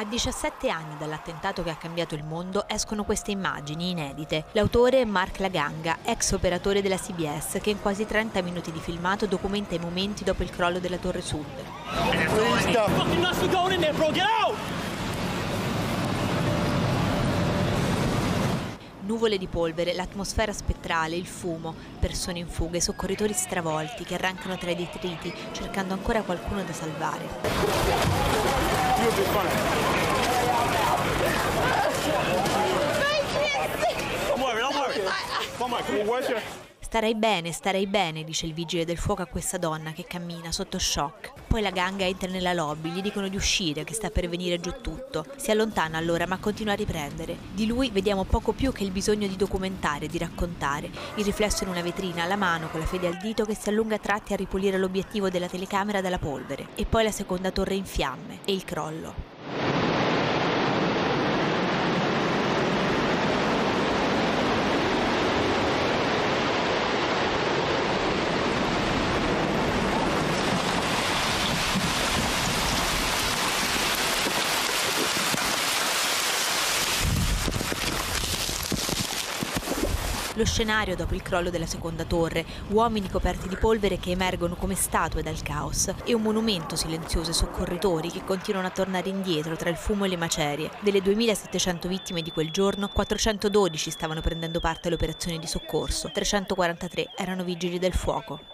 A 17 anni dall'attentato che ha cambiato il mondo escono queste immagini inedite. L'autore è Mark Laganga, ex operatore della CBS, che in quasi 30 minuti di filmato documenta i momenti dopo il crollo della Torre Sud. Nuvole di polvere, l'atmosfera spettrale, il fumo, persone in fuga, i soccorritori stravolti che arrancano tra i detriti cercando ancora qualcuno da salvare. Be fine. Don't worry, don't worry. Come on, Starei bene, starei bene, dice il vigile del fuoco a questa donna che cammina sotto shock. Poi la ganga entra nella lobby, gli dicono di uscire, che sta per venire giù tutto. Si allontana allora, ma continua a riprendere. Di lui vediamo poco più che il bisogno di documentare, di raccontare. Il riflesso in una vetrina, la mano con la fede al dito che si allunga a tratti a ripulire l'obiettivo della telecamera dalla polvere. E poi la seconda torre in fiamme e il crollo. Lo scenario dopo il crollo della seconda torre, uomini coperti di polvere che emergono come statue dal caos e un monumento silenzioso ai soccorritori che continuano a tornare indietro tra il fumo e le macerie. Delle 2700 vittime di quel giorno, 412 stavano prendendo parte alle operazioni di soccorso, 343 erano vigili del fuoco.